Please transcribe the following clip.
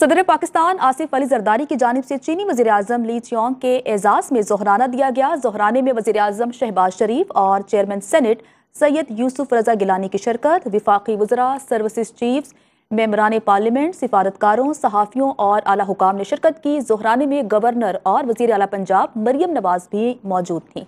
सदर पाकिस्तान आसिफ अली जरदारी की जानब से चीनी वजी अजम ली च्योंग के एजाज में जहराना दिया गया। जहराने में वजी अजम शहबाज शरीफ और चेयरमैन सेनेट सैयद यूसुफ रजा गिलानी की शिरकत, विफाकी वजरा सर्विस चीफ्स मेम्बरान पार्लियामेंट, सिफारतकारों, सहाफ़ियों और अला हुकाम ने शिरकत की। जहराने में गवर्नर और वज़ीर अला पंजाब मरियम नवाज़ भी मौजूद थी।